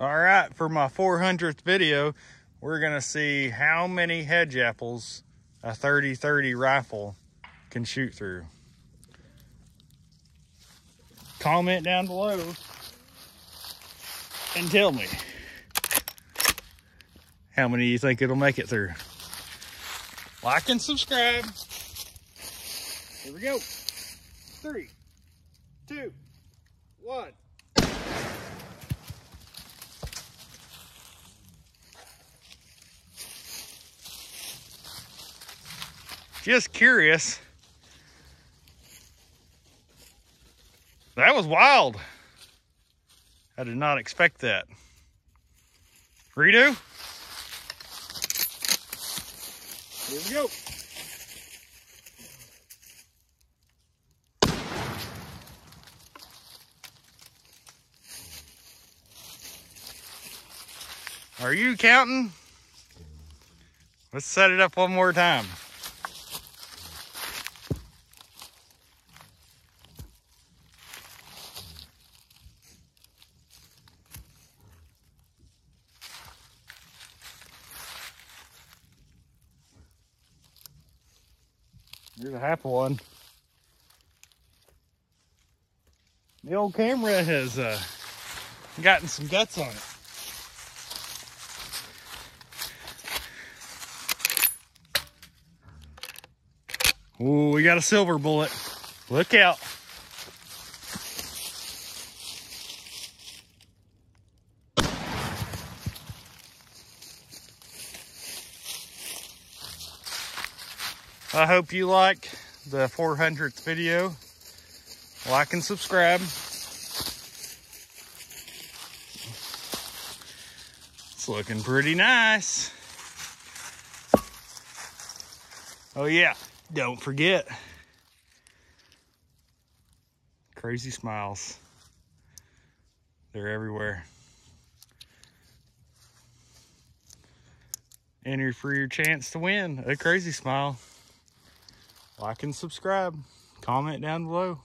All right, for my 400th video, we're gonna see how many hedge apples a 30-30 rifle can shoot through. Comment down below and tell me how many you think it'll make it through. Like and subscribe. Here we go. Three, two, one. Just curious. That was wild. I did not expect that. Redo. Here we go. Are you counting? Let's set it up one more time. There's a half one. The old camera has uh, gotten some guts on it. Ooh, we got a silver bullet. Look out. I hope you like the 400th video. Like and subscribe. It's looking pretty nice. Oh yeah, don't forget. Crazy smiles. They're everywhere. Enter for your chance to win a crazy smile like and subscribe. Comment down below.